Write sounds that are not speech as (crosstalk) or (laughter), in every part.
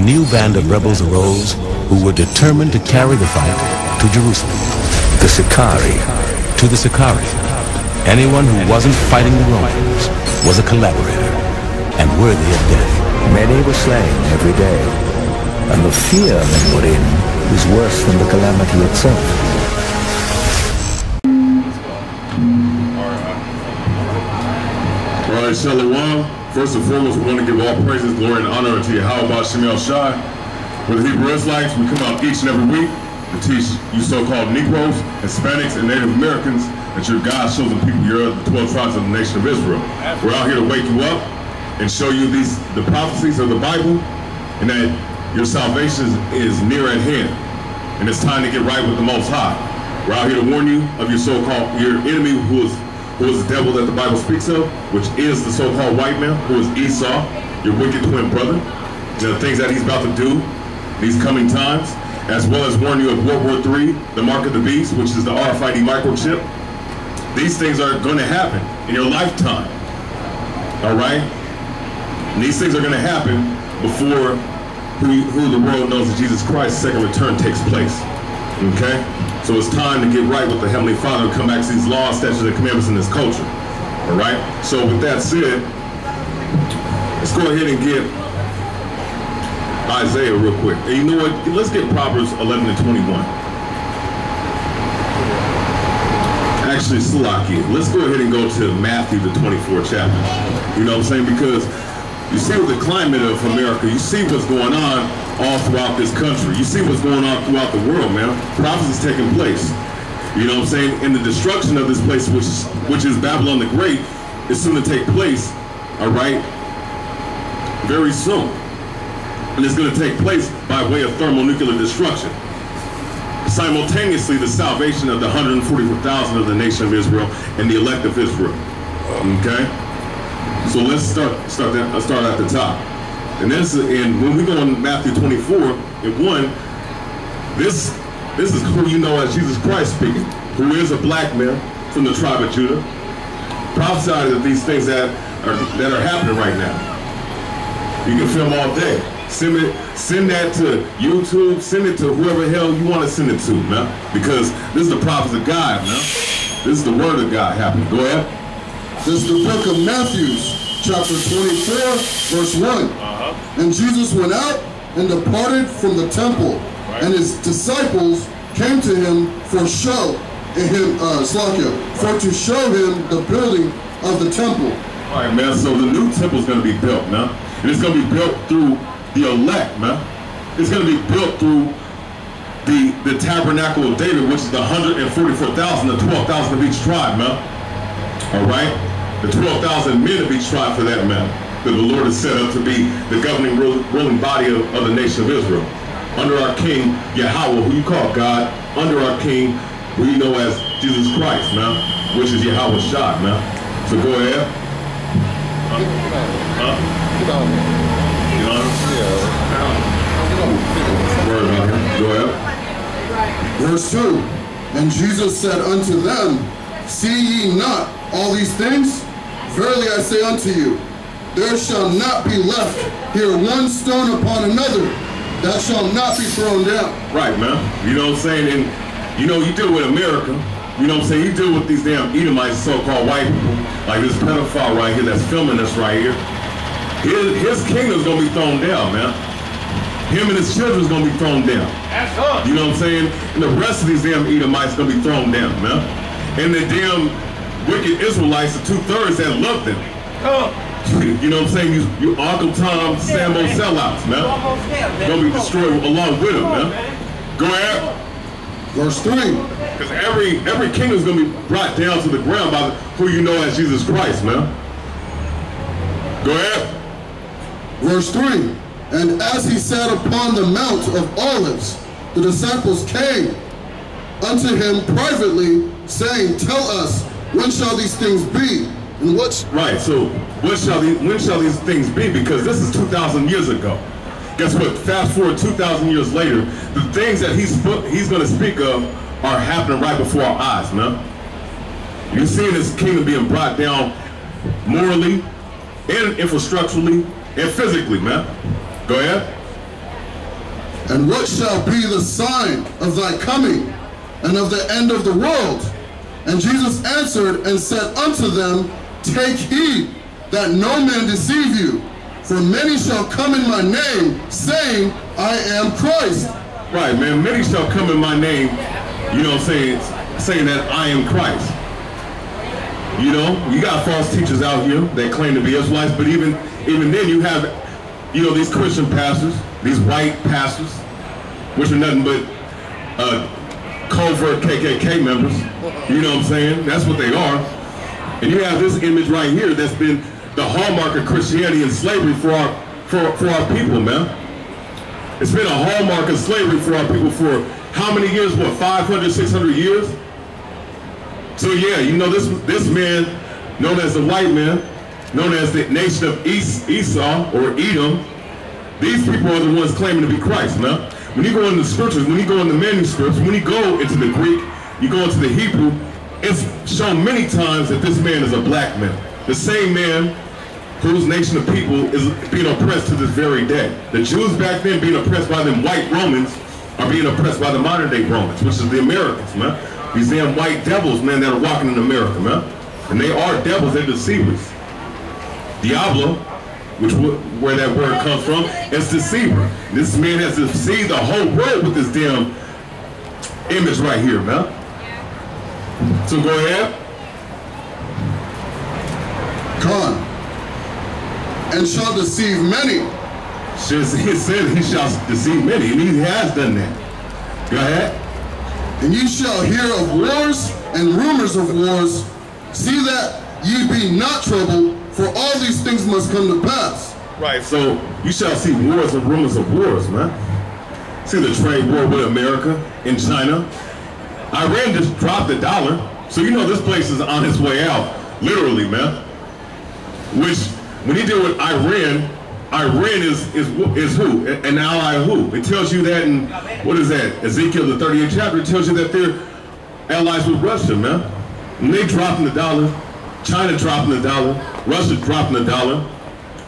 new band of rebels arose who were determined to carry the fight to Jerusalem. The Sicarii. To the Sicarii, anyone who wasn't fighting the Romans was a collaborator and worthy of death. Many were slain every day, and the fear men were in is worse than the calamity itself. All right, Shalom. First and foremost, we want to give all praises, glory, and honor to Yahweh Shemel Shai. For the Hebrew Israelites, we come out each and every week to teach you so-called Negroes, Hispanics, and Native Americans that your God's chosen people, you're the 12 tribes of the nation of Israel. We're out here to wake you up and show you these the prophecies of the Bible and that your salvation is, is near at hand. And it's time to get right with the Most High. We're out here to warn you of your so-called, your enemy who is who is the devil that the Bible speaks of, which is the so-called white man, who is Esau, your wicked twin brother, and the things that he's about to do these coming times, as well as warn you of World War III, the mark of the beast, which is the RFID microchip. These things are going to happen in your lifetime. All right? And these things are going to happen before who, who the world knows that Jesus Christ's second return takes place. Okay? So it's time to get right with the Heavenly Father and come back to these laws, statutes, and commandments in this culture. All right? So with that said, let's go ahead and get Isaiah real quick. And you know what? Let's get Proverbs 11 and 21. Actually, Salaki. Let's go ahead and go to Matthew, the 24th chapter. You know what I'm saying? Because you see the climate of America, you see what's going on all throughout this country. You see what's going on throughout the world, man. Prophecy is taking place. You know what I'm saying? And the destruction of this place, which which is Babylon the Great, is soon to take place. All right, very soon, and it's going to take place by way of thermonuclear destruction. Simultaneously, the salvation of the 144,000 of the nation of Israel and the elect of Israel. Okay, so let's start start that start at the top. And this and when we go in Matthew 24 and 1, this this is who you know as Jesus Christ speaking, who is a black man from the tribe of Judah, prophesied of these things that are that are happening right now. You can film all day. Send it, send that to YouTube, send it to whoever hell you want to send it to, man. Because this is the prophets of God, man. This is the word of God happening. Go ahead. This is the book of Matthew, chapter 24, verse one And Jesus went out and departed from the temple, and his disciples came to him for show, and him, uh, Slakia, for to show him the building of the temple. All right, man. So the new temple is going to be built, man, and it's going to be built through the elect, man. It's going to be built through the the tabernacle of David, which is the 144,000, the 12,000 of each tribe, man. All right, the 12,000 men of each tribe, for that matter, that the Lord has set up to be the governing ruling body of, of the nation of Israel. Under our King Yahweh, who you call God, under our King, who you know as Jesus Christ, man, which is Yahweh Shah, man. So go ahead. Huh? You know? Him. Go ahead. Verse 2 And Jesus said unto them, See ye not all these things? Verily I say unto you, there shall not be left here one stone upon another that shall not be thrown down. Right, man. You know what I'm saying? And you know, you deal with America. You know what I'm saying? You deal with these damn Edomites, so-called white people, like this pedophile right here that's filming us right here. His, his kingdom's gonna be thrown down, man. Him and his children's gonna be thrown down. You know what I'm saying? And the rest of these damn Edomites gonna be thrown down, man. And the damn wicked Israelites, the two-thirds that love them. (laughs) You know what I'm saying? You, you Uncle Tom, Sambo sellouts, man. Gonna be destroyed along with him, man. Go ahead. Verse 3 Because every every kingdom's gonna be brought down to the ground by who you know as Jesus Christ, man. Go ahead. Verse 3 And as he sat upon the Mount of Olives, the disciples came unto him privately, saying, Tell us, when shall these things be? And what Right. So when shall these when shall these things be? Because this is two thousand years ago. Guess what? Fast forward two thousand years later, the things that he's he's going to speak of are happening right before our eyes, man. You're seeing this kingdom being brought down morally, and infrastructurally, and physically, man. Go ahead. And what shall be the sign of thy coming and of the end of the world? And Jesus answered and said unto them, Take heed that no man deceive you. For many shall come in my name, saying, I am Christ. Right, man. Many shall come in my name, you know, i'm saying saying that I am Christ. You know, you got false teachers out here that claim to be Israelites, but even even then you have, you know, these Christian pastors, these white pastors, which are nothing but uh, covert KKK members. You know what I'm saying? That's what they are. And you have this image right here that's been the hallmark of Christianity and slavery for our for, for our people, man. It's been a hallmark of slavery for our people for how many years? What, 500, 600 years? So yeah, you know this this man, known as the white man, known as the nation of East, Esau or Edom, these people are the ones claiming to be Christ, man. When you go into the scriptures, when you go into the manuscripts, when you go into the Greek, you go into the Hebrew, it's shown many times that this man is a black man. The same man whose nation of people is being oppressed to this very day. The Jews back then being oppressed by them white Romans are being oppressed by the modern day Romans, which is the Americans, man. These damn white devils, man, that are walking in America, man. And they are devils, they're deceivers. Diablo, which where that word comes from, is deceiver. This man has deceived the whole world with this damn image right here, man. So go ahead. Con. And shall deceive many. (laughs) He said he shall deceive many, and he has done that. Go ahead. And you shall hear of wars and rumors of wars. See that ye be not troubled, for all these things must come to pass. Right, so you shall see wars and rumors of wars, man. See the trade war with America and China. Iran just dropped the dollar, so you know this place is on its way out, literally, man. Which, when he deal with Iran, Iran is is is who? An ally of who? It tells you that in what is that? Ezekiel the 38th chapter. It tells you that they're allies with Russia, man. And they dropping the dollar, China dropping the dollar, Russia dropping the dollar,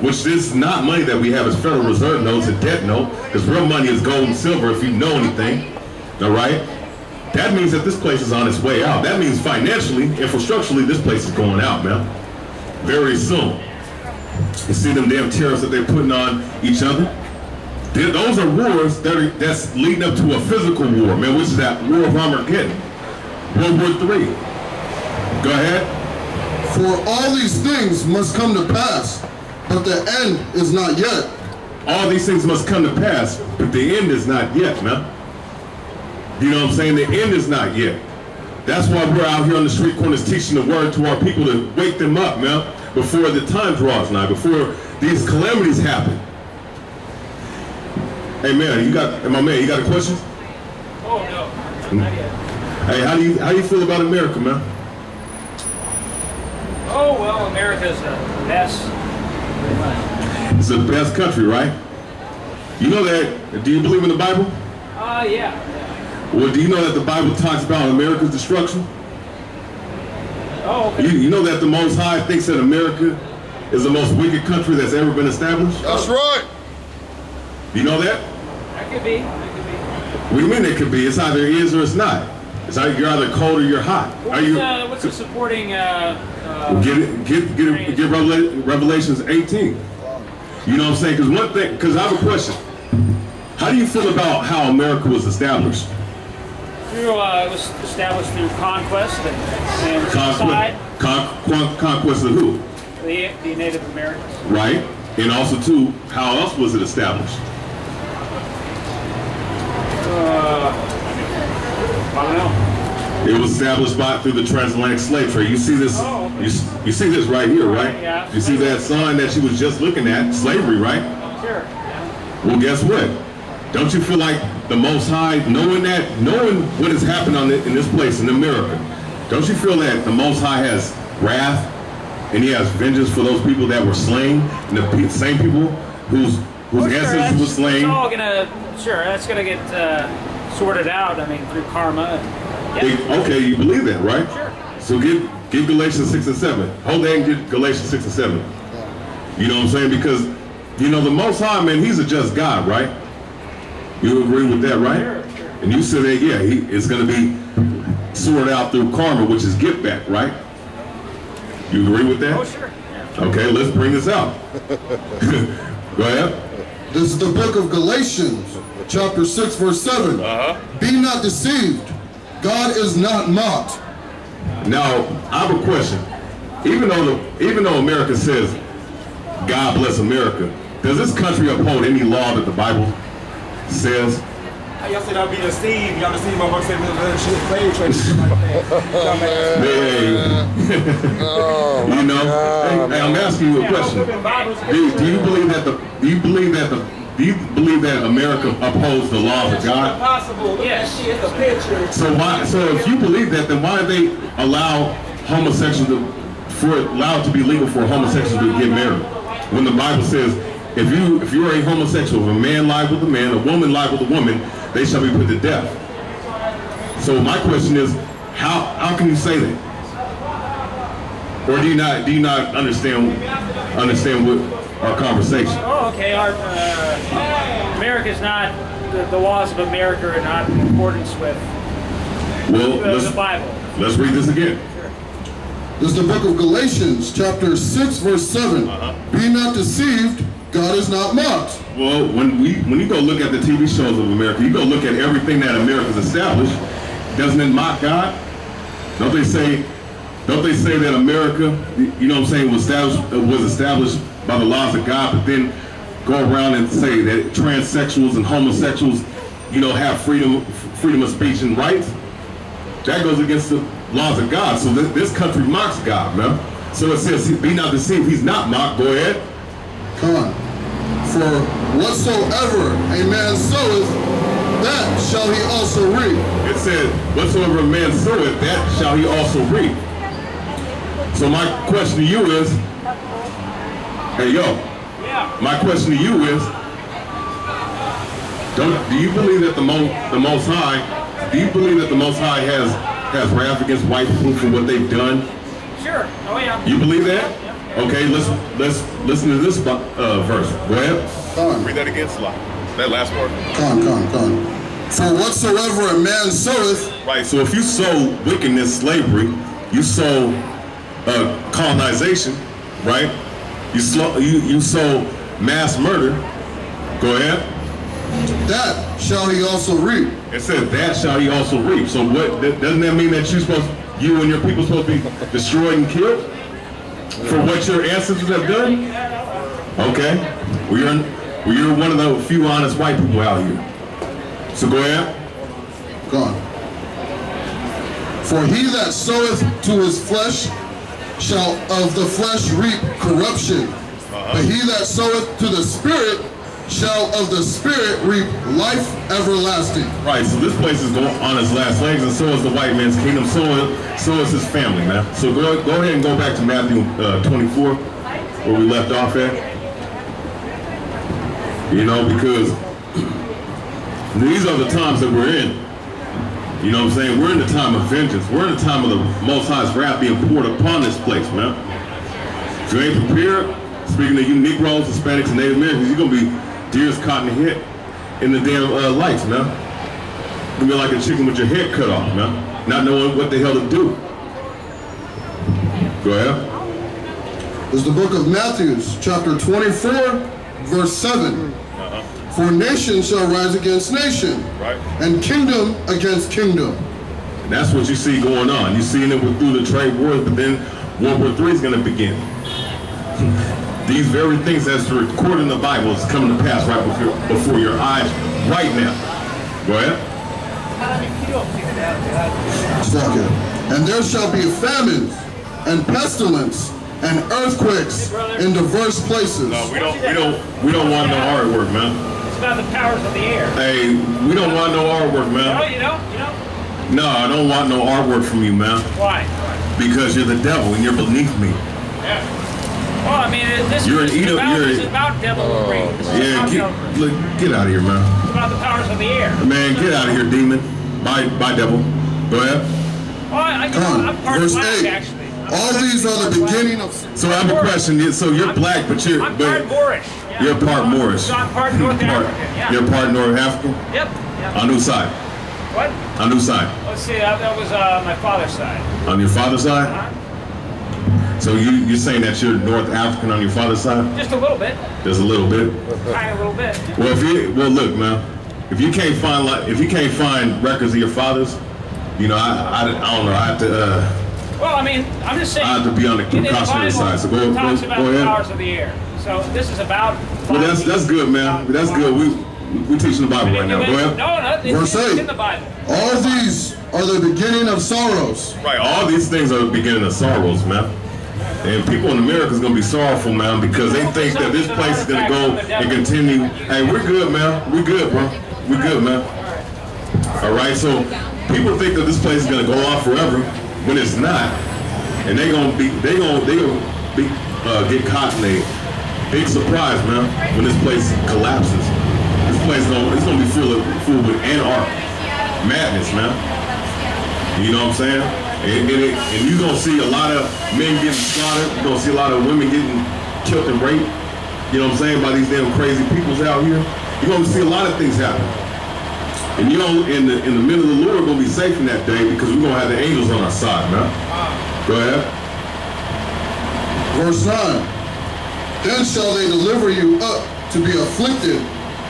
which is not money that we have as Federal Reserve notes, a debt note, because real money is gold and silver if you know anything. All right? That means that this place is on its way out. That means financially, infrastructurally, this place is going out, man. Very soon. You see them damn tariffs that they're putting on each other? They're, those are wars that are, that's leading up to a physical war, man, which is that war of Armageddon. World War III. Go ahead. For all these things must come to pass, but the end is not yet. All these things must come to pass, but the end is not yet, man. You know what I'm saying? The end is not yet. That's why we're out here on the street corners teaching the word to our people to wake them up, man before the time draws nigh, before these calamities happen. Hey man, you got, my man, you got a question? Oh no, not yet. Hey, how do you how do you feel about America, man? Oh well, America's the best. It's the best country, right? You know that? Do you believe in the Bible? Uh, yeah. Well, do you know that the Bible talks about America's destruction? Oh, okay. You, you know that the Most High thinks that America is the most wicked country that's ever been established? That's right. You know that? That could be. That could be. What do you mean it could be? It's either is or it's not. It's either you're either cold or you're hot. Are What's, you? uh, what's the supporting? Uh, uh, Get it, get get it, get Revela- Revelations 18. You know what I'm saying? Because one thing, because I have a question. How do you feel about how America was established? through, uh, it was established through conquest and, and. Conquest, con, con, conquest of who? The, the Native Americans. Right. And also too, how else was it established? Uh, I don't know. It was established by through the transatlantic slave trade. You see this? Oh. You, you see this right here, right? Yeah. You see that sign that she was just looking at, slavery, right? Sure. Yeah. Well, guess what? Don't you feel like the Most High, knowing that, knowing what has happened on it in this place in America, don't you feel that the Most High has wrath and He has vengeance for those people that were slain and the pe- same people whose whose Well, sure, ancestors that's- were slain? It's all gonna, sure, that's gonna get uh, sorted out. I mean, through karma. And, yeah. They- okay, you believe that, right? Sure. So get get Galatians six and seven. Hold that and get Galatians six and seven. You know what I'm saying? Because you know the Most High, man, He's a just God, right? You agree with that, right? Sure, sure. And you said that, yeah, he, it's going to be sorted out through karma, which is get back, right? You agree with that? Oh, sure. Yeah. Okay, let's bring this out. (laughs) Go ahead. This is the book of Galatians, chapter 6, verse 7. Uh-huh. Be not deceived. God is not mocked. Now, I have a question. Even though the, even though America says God bless America, does this country uphold any law that the Bible says? How y'all said I'll be deceived? Y'all deceived my buck said shit slave trade like that. Y'all make- Hey, (laughs) you know, oh, hey, hey, I'm asking you a question. Do, do you believe that the do you believe that the do you believe that America upholds the laws of God? Impossible. Look Yes. at that a picture. So why? So if you believe that, then why do they allow homosexuals to, for it allow it to be legal for homosexuals to get married? When the Bible says, if you if you are a homosexual, if a man lies with a man, a woman lies with a woman, they shall be put to death. So my question is, how how can you say that? Or do you not do you not understand understand what our conversation? Oh, okay. Our uh, America's not the, the laws of America are not in accordance with Well, the, the let's Bible. let's read this again. This is the book of Galatians, chapter 6, verse 7. Be not deceived. God is not mocked. Well, when we when you go look at the TV shows of America, you go look at everything that America's established. Doesn't it mock God? Don't they say? Don't they say that America, you know what I'm saying, was established was established by the laws of God, but then go around and say that transsexuals and homosexuals, you know, have freedom freedom of speech and rights? That goes against the laws of God. So this, this country mocks God, man. So it says, "Be not deceived." He's not mocked. Go ahead. Come on. For whatsoever a man soweth, that shall he also reap. It said, whatsoever a man soweth, that shall he also reap. So my question to you is, hey yo, Yeah. my question to you is, don't do you believe that the most the Most High, do you believe that the Most High has has wrath against white people for what they've done? Sure. Oh yeah. You believe that? Okay, let's let's listen to this uh, verse. Go ahead. Con, Read that again, Slot. That last part. con, con, con. For whatsoever a man soweth, Right. So if you sow wickedness, slavery, you sow uh, colonization, right? You slow, you you sow mass murder. Go ahead. that shall he also reap. It says that shall he also reap. So what? that- Doesn't that mean that you supposed, you and your people supposed to be destroyed and killed for what your ancestors have done? Okay. Well, you're well, you're one of the few honest white people out here. So go ahead. Gone. For he that soweth to his flesh shall of the flesh reap corruption. But he that soweth to the Spirit shall of the Spirit reap life everlasting. Right, so this place is going on its last legs, and so is the white man's kingdom. So is, so is his family, man. So go go ahead and go back to Matthew uh, 24, where we left off at. You know, because (clears throat) these are the times that we're in. You know what I'm saying? We're in the time of vengeance. We're in the time of the Most High's wrath being poured upon this place, man. If you ain't prepared, speaking to you Negroes, Hispanics, and Native Americans, you're gonna be deers caught in the head in the damn uh, lights, man. You're gonna be like a chicken with your head cut off, man. Not knowing what the hell to do. Go ahead. This is the book of Matthews, chapter 24, verse 7. For nation shall rise against nation, Right. and kingdom against kingdom. And that's what you see going on. You're seeing it with, through the trade wars, but then World War III is going to begin. These very things that's recorded in the Bible is coming to pass right before, before your eyes right now. Go ahead. Second. And there shall be famines and pestilence and earthquakes in diverse places. No, we don't. We don't. We don't want no hard work, man. About the powers of the air. Hey, we don't want no artwork, man. No, you don't. You don't. No, I don't want no artwork from you, man. Why? Because you're the devil and you're beneath me. Yeah. Well, I mean, this, You're is about, you're this is about devil ring. This Yeah, get, look, get out of here, man. It's about the powers of the air. Man, get out of here, demon. Bye, bye, devil. Go ahead. Well, I, I, Come on, I'm verse black, 8. actually. I'm All these are the black. beginning of So I have a question. So you're black, but you're I'm but part Moorish. Yeah. You're part. So I'm part North Part- African. Yeah. You're part North African? Yep. yep. On whose side? What? On whose side? Let's see. That, that was uh, my father's side. On your father's side? Uh-huh. So you, you're saying that you're North African on your father's side? Just a little bit. Just a little bit? Tiny little bit. Well, if you well, look, man. If you can't find like, if you can't find records of your fathers, you know, I, I, I don't know. I have to, uh, Well, I mean, I'm just saying. I have to be on the in the precautionary Bible, side. So go, go, go the ahead. powers of the air. So this is about. Well, that's that's good, man. That's good. We we teaching the Bible right now. Go ahead. No, no, it's, Verse it's eight. in the Bible. All these are the beginning of sorrows. Right. All these things are the beginning of sorrows, man. And people in America is gonna be sorrowful, man, because they think that this place is gonna go and continue. Hey, we're good, man. We're good, bro. We're good, man. All right. So people think that this place is gonna go on forever when it's not, and they gonna be they gonna they gonna be uh, get caught in a big surprise, man, when this place collapses. This place gonna it's gonna be full with anarch madness, man. You know what I'm saying? And, and, it, and you're gonna see a lot of men getting slaughtered. You're gonna see a lot of women getting killed and raped. You know what I'm saying? By these damn crazy peoples out here. You're gonna see a lot of things happen. And you know, in the in the middle of the Lord, we're gonna be safe in that day because we're gonna have the angels on our side, man. Go ahead. Verse 9. Then shall they deliver you up to be afflicted,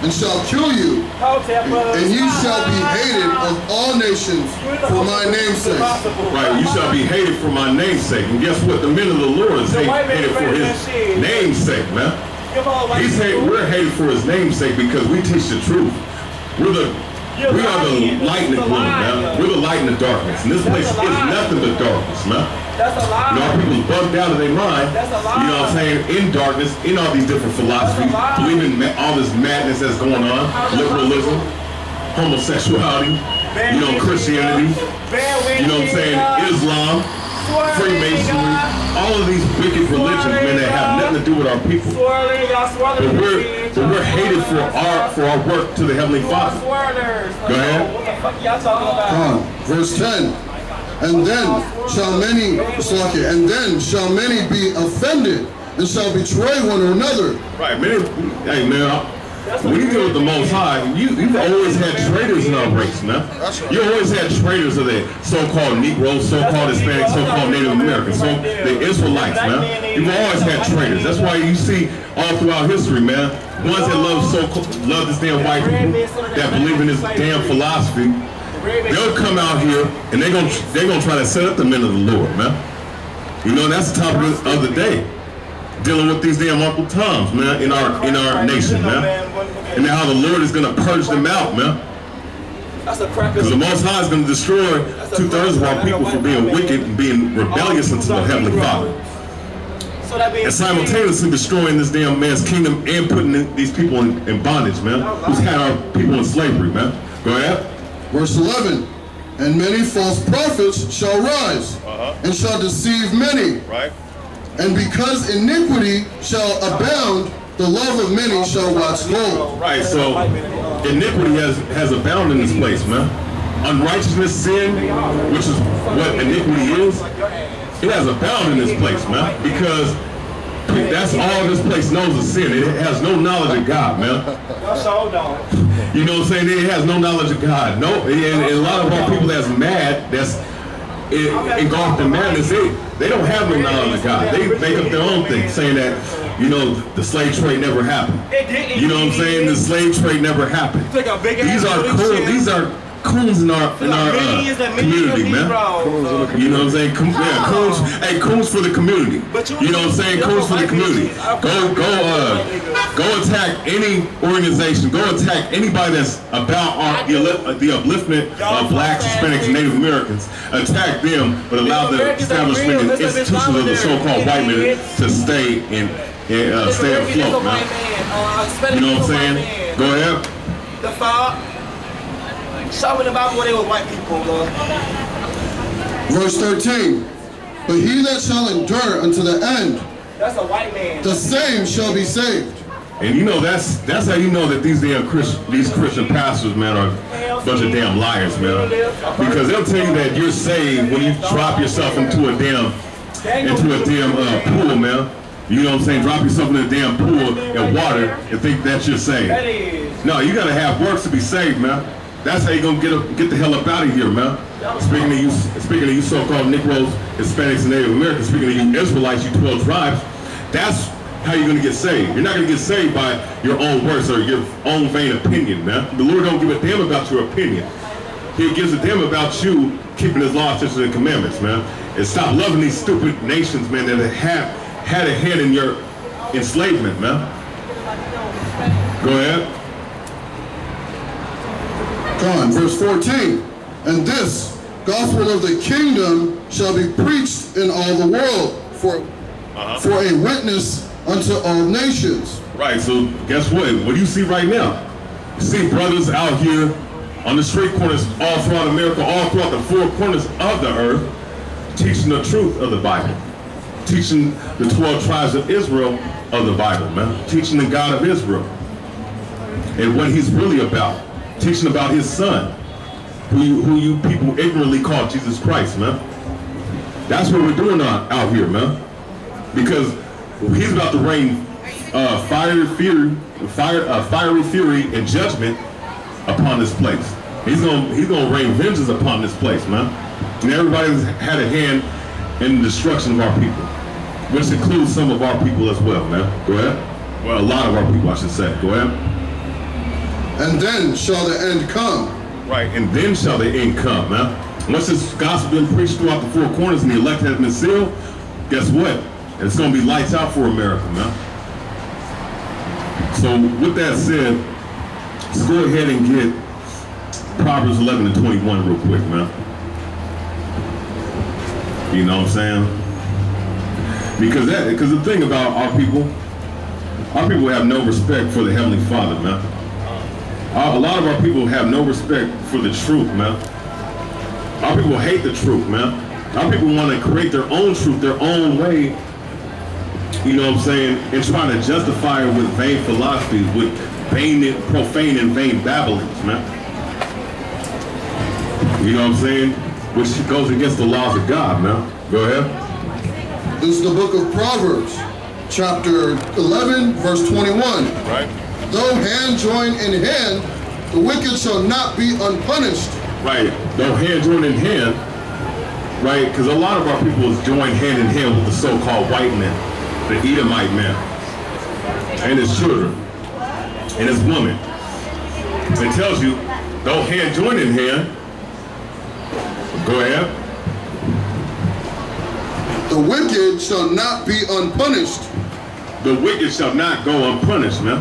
and shall kill you, and ye shall be hated of all nations for my name's sake. Right, you shall be hated for my name's sake. And guess what? The men of the Lord is hate, hated for his name's sake, man. He's hate, we're hated for his name's sake because we teach the truth. We're the we are the light in the gloom, man. We're the light in the darkness. And this place is nothing but darkness, man. That's a lie. You know, people's bugged out of their mind. That's a lie. You know what I'm saying? In darkness, in all these different philosophies, That's a believing ma- all this madness that's going on, liberalism, homosexuality, you know, Christianity, you know what I'm saying? Islam, Freemasonry, all of these wicked religions, man, that have nothing to do with our people. Swirling, y'all swirling. But we're, but we're hated for our for our work to the Heavenly Father. Go ahead. What the y'all talking about? On. Verse 10. And then shall many, and then shall many be offended, and shall betray one another. Right, man. Hey, man. When you deal with the Most High, you, you've always had traitors in our race, man. You always had traitors of the so-called Negroes, so-called Hispanics, so-called Native Americans, so the Israelites, man. You've always had traitors. That's why you see all throughout history, man, ones that love so love this damn white people, that believe in this damn philosophy, they'll come out here and they're gonna they're gonna try to set up the men of the Lord, man. You know, that's the topic of the day. Dealing with these damn Uncle Toms, man, in our in our nation, man. And how the Lord is gonna purge them out, man. That's a cracker. Because the Most High is gonna destroy two thirds of our people for being wicked and being rebellious unto the Heavenly Father. So that And simultaneously destroying this damn man's kingdom and putting these people in, in bondage, man. Who's had our people in slavery, man. Go ahead. Verse 11. And many false prophets shall rise, uh-huh. and shall deceive many. Right. And because iniquity shall abound, the love of many shall wax cold. Right, so iniquity has has abounded in this place, man. Unrighteousness, sin, which is what iniquity is, it has abounded in this place, man. Because that's all this place knows is sin. It has no knowledge of God, man. y'all showed on. You know what I'm saying? It has no knowledge of God. No, and, and a lot of our people that's mad, that's en- engulfed in madness, they, they don't have no knowledge of God. They make up their own thing, saying that, you know, the slave trade never happened. You know what I'm saying? The slave trade never happened. Take a big These are cool. These are coons in our in our uh, community, man. You know what I'm saying? Com- yeah, coons. Hey, coons for the community. You- You know what I'm saying? you Coons for the community. Go, go, uh, go attack any organization. Go attack anybody that's about our, the, the upliftment of blacks, Hispanics, and Native Americans. Attack them, but allow the establishment and Listen to this institutions of the so-called white men to stay in, in uh, stay American afloat, man. man. Uh, You know what I'm saying? Go ahead. The fuck? Show me the Bible where they were white people, though. Verse 13. But he that shall endure unto the end, That's a white man. the same shall be saved. And you know that's that's how you know that these damn Christ, these Christian pastors, man, are a bunch of damn liars, man. Because they'll tell you that you're saved when you drop yourself into a damn into a damn uh, pool, man. You know what I'm saying? Drop yourself in a damn pool and water and think that you're saved. No, you gotta have works to be saved, man. That's how you gonna get up, get the hell up out of here, man. Speaking of you, speaking of you so-called Negroes, Hispanics, and Native Americans, speaking of you Israelites, you 12 tribes, that's how you're gonna get saved. You're not gonna get saved by your own words or your own vain opinion, man. The Lord don't give a damn about your opinion. He gives a damn about you keeping his laws, statutes, and commandments, man. And stop loving these stupid nations, man, that have had a hand in your enslavement, man. Go ahead. John, verse 14. And this gospel of the kingdom shall be preached in all the world for, uh-huh. for a witness unto all nations. Right, so guess what? What do you see right now? You see brothers out here on the street corners all throughout America, all throughout the four corners of the earth, teaching the truth of the Bible. Teaching the 12 tribes of Israel of the Bible, man. Teaching the God of Israel and what he's really about. Teaching about his son, who you, who you people ignorantly call Jesus Christ, man. That's what we're doing out, out here, man. Because he's about to rain uh, fiery fury, fire, uh, fiery fury and judgment upon this place. He's gonna he's gonna rain vengeance upon this place, man. And everybody's had a hand in the destruction of our people, which includes some of our people as well, man. Go ahead. Well, a lot of our people, I should say. Go ahead. And then shall the end come. Right, and then shall the end come, man. Once this gospel been preached throughout the four corners and the elect has been sealed, guess what? It's gonna be lights out for America, man. So with that said, let's go ahead and get Proverbs 11 and 21 real quick, man. You know what I'm saying? Because that, because the thing about our people, our people have no respect for the Heavenly Father, man. Uh, a lot of our people have no respect for the truth, man. Our people hate the truth, man. Our people want to create their own truth, their own way, you know what I'm saying, and trying to justify it with vain philosophies, with vain, profane and vain babblings, man. You know what I'm saying? which goes against the laws of God, man. Go ahead. This is the book of Proverbs, chapter 11, verse 21. Right. Though hand join in hand, the wicked shall not be unpunished. Right. Though hand join in hand, right? Because a lot of our people is joined hand in hand with the so-called white men, the Edomite men, and his children, and his woman. It tells you, though hand join in hand, Go ahead. The wicked shall not be unpunished. The wicked shall not go unpunished, man.